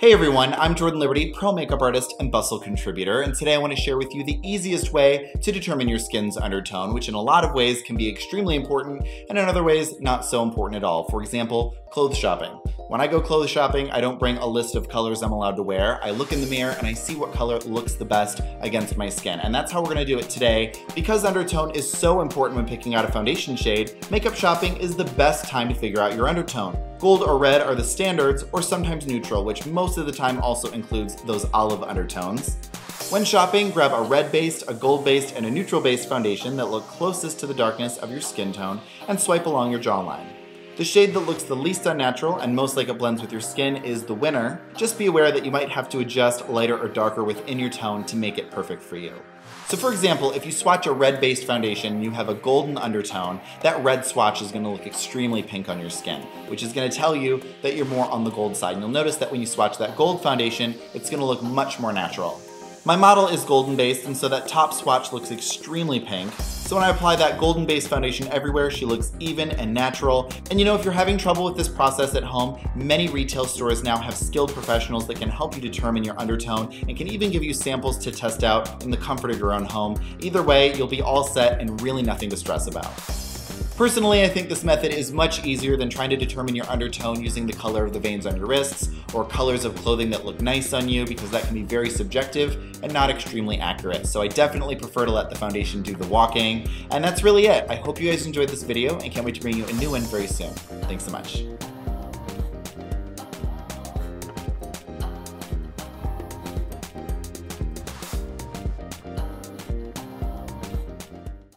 Hey everyone, I'm Jordan Liberty, pro makeup artist and Bustle contributor, and today I want to share with you the easiest way to determine your skin's undertone, which in a lot of ways can be extremely important, and in other ways, not so important at all. For example, clothes shopping. When I go clothes shopping, I don't bring a list of colors I'm allowed to wear. I look in the mirror and I see what color looks the best against my skin. And that's how we're gonna do it today. Because undertone is so important when picking out a foundation shade, makeup shopping is the best time to figure out your undertone. Gold or red are the standards, or sometimes neutral, which most of the time also includes those olive undertones. When shopping, grab a red-based, a gold-based, and a neutral-based foundation that look closest to the darkness of your skin tone and swipe along your jawline. The shade that looks the least unnatural and most like it blends with your skin is the winner. Just be aware that you might have to adjust lighter or darker within your tone to make it perfect for you. So for example, if you swatch a red-based foundation and you have a golden undertone, that red swatch is gonna look extremely pink on your skin, which is gonna tell you that you're more on the gold side. And you'll notice that when you swatch that gold foundation, it's gonna look much more natural. My model is golden based and so that top swatch looks extremely pink. So when I apply that golden base foundation everywhere, she looks even and natural. And you know, if you're having trouble with this process at home, many retail stores now have skilled professionals that can help you determine your undertone and can even give you samples to test out in the comfort of your own home. Either way, you'll be all set and really nothing to stress about. Personally, I think this method is much easier than trying to determine your undertone using the color of the veins on your wrists or colors of clothing that look nice on you because that can be very subjective and not extremely accurate. So I definitely prefer to let the foundation do the walking. And that's really it. I hope you guys enjoyed this video and can't wait to bring you a new one very soon. Thanks so much.